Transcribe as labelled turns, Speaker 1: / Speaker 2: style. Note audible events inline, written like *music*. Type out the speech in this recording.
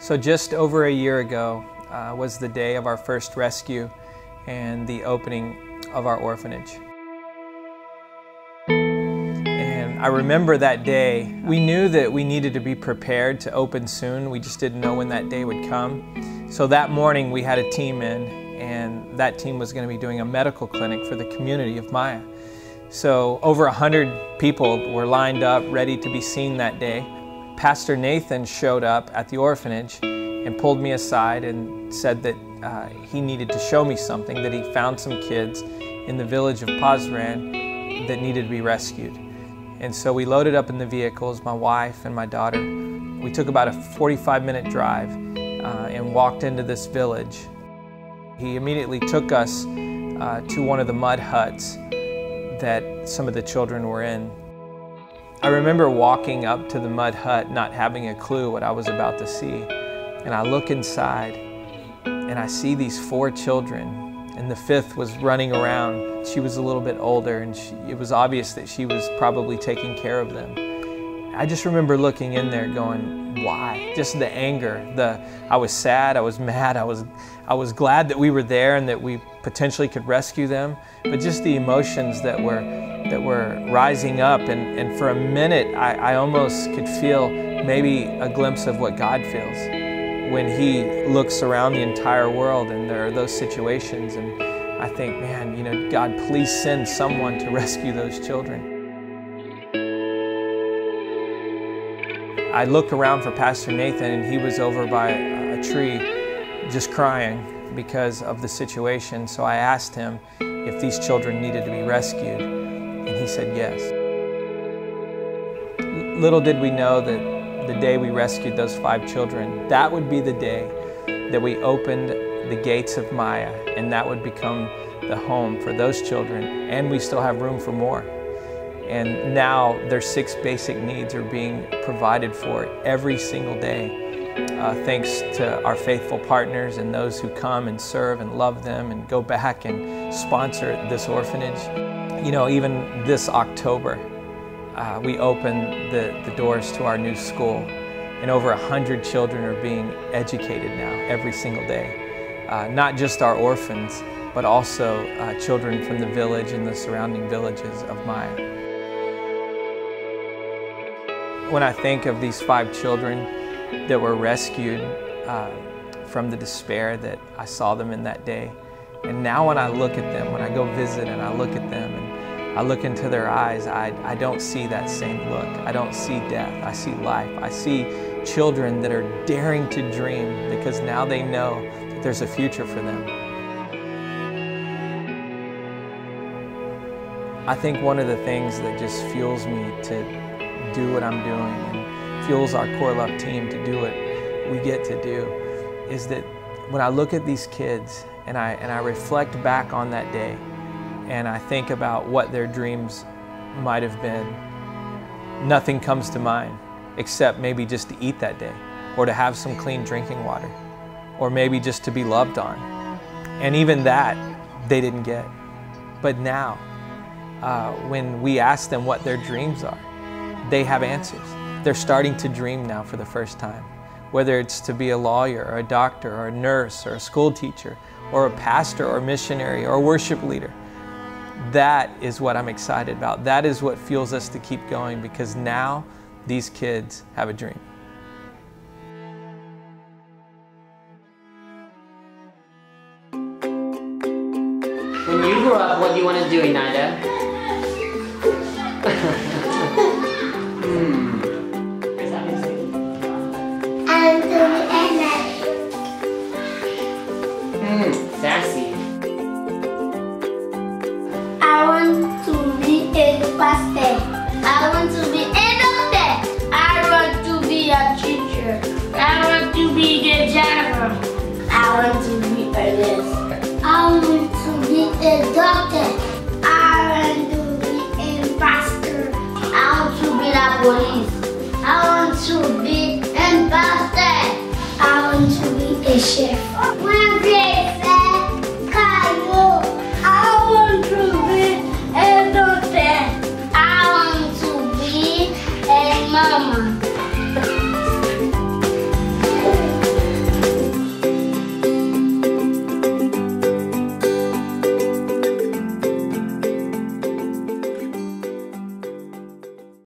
Speaker 1: So just over a year ago uh, was the day of our first rescue and the opening of our orphanage. And I remember that day. We knew that we needed to be prepared to open soon. We just didn't know when that day would come. So that morning we had a team in and that team was going to be doing a medical clinic for the community of Myan. So over 100 people were lined up ready to be seen that day. Pastor Nathan showed up at the orphanage and pulled me aside and said that uh, he needed to show me something, that he found some kids in the village of Pazran that needed to be rescued. And so we loaded up in the vehicles, my wife and my daughter. We took about a 45 minute drive uh, and walked into this village. He immediately took us uh, to one of the mud huts that some of the children were in. I remember walking up to the mud hut not having a clue what I was about to see. And I look inside and I see these four children and the fifth was running around. She was a little bit older and she, it was obvious that she was probably taking care of them. I just remember looking in there going, why? Just the anger, the I was sad, I was mad, I was I was glad that we were there and that we potentially could rescue them, but just the emotions that were that were rising up. And, and for a minute, I, I almost could feel maybe a glimpse of what God feels when He looks around the entire world and there are those situations. And I think, man, you know, God, please send someone to *laughs* rescue those children. I looked around for Pastor Nathan, and he was over by a tree just crying because of the situation. So I asked him if these children needed to be rescued, and he said yes. Little did we know that the day we rescued those five children, that would be the day that we opened the gates of Myan, and that would become the home for those children, and we still have room for more. And now their six basic needs are being provided for every single day uh, thanks to our faithful partners and those who come and serve and love them and go back and sponsor this orphanage. You know, even this October, uh, we opened the, the doors to our new school, and over 100 children are being educated now every single day. Uh, not just our orphans, but also uh, children from the village and the surrounding villages of Myan. When I think of these five children, that were rescued uh, from the despair that I saw them in that day. And now when I look at them, when I go visit and I look at them and I look into their eyes, I, I don't see that same look. I don't see death. I see life. I see children that are daring to dream because now they know that there's a future for them. I think one of the things that just fuels me to do what I'm doing and fuels our Coreluv team to do what we get to do is that when I look at these kids and I, and I reflect back on that day and I think about what their dreams might have been, nothing comes to mind except maybe just to eat that day or to have some clean drinking water or maybe just to be loved on. And even that they didn't get. But now, uh, when we ask them what their dreams are, they have answers. They're starting to dream now for the first time, whether it's to be a lawyer or a doctor or a nurse or a school teacher or a pastor or missionary or a worship leader. That is what I'm excited about. That is what fuels us to keep going because now these kids have a dream.
Speaker 2: When you grow up, what do you want to do, Inaida? *laughs* the doctor.
Speaker 3: I want to be a pastor. I want to be the police. I want to be a pastor. I want to be a chef.